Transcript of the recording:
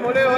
我嘞。